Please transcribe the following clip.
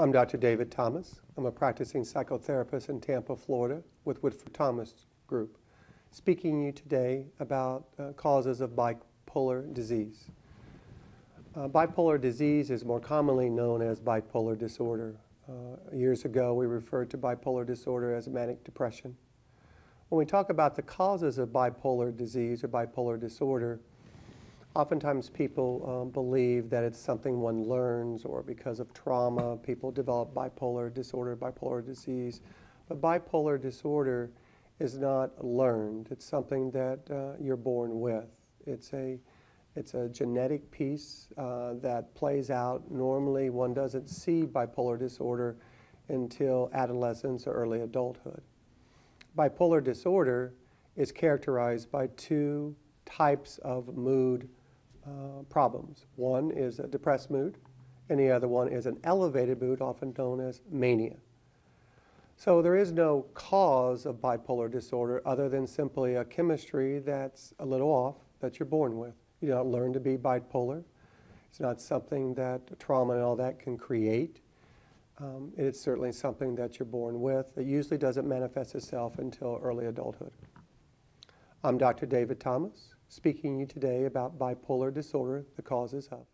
I'm Dr. David Thomas. I'm a practicing psychotherapist in Tampa, Florida, with Woodford Thomas Group, speaking to you today about uh, causes of bipolar disease. Uh, bipolar disease is more commonly known as bipolar disorder. Uh, years ago, we referred to bipolar disorder as manic depression. When we talk about the causes of bipolar disease or bipolar disorder, Oftentimes people um, believe that it's something one learns or because of trauma, people develop bipolar disorder, bipolar disease. But bipolar disorder is not learned. It's something that uh, you're born with. It's a, it's a genetic piece uh, that plays out. Normally, one doesn't see bipolar disorder until adolescence or early adulthood. Bipolar disorder is characterized by two types of mood uh, problems. One is a depressed mood, and the other one is an elevated mood, often known as mania. So there is no cause of bipolar disorder other than simply a chemistry that's a little off that you're born with. You don't learn to be bipolar. It's not something that trauma and all that can create. Um, it's certainly something that you're born with. It usually doesn't manifest itself until early adulthood. I'm Dr. David Thomas speaking to you today about bipolar disorder, the causes of.